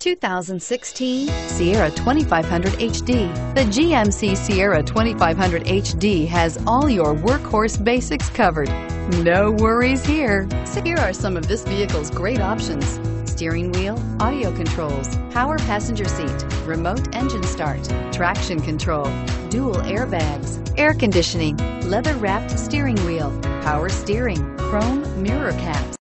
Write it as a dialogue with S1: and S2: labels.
S1: 2016 Sierra 2500 HD. The GMC Sierra 2500 HD has all your workhorse basics covered. No worries here. So here are some of this vehicle's great options. Steering wheel, audio controls, power passenger seat, remote engine start, traction control, dual airbags, air conditioning, leather wrapped steering wheel, power steering, chrome mirror caps,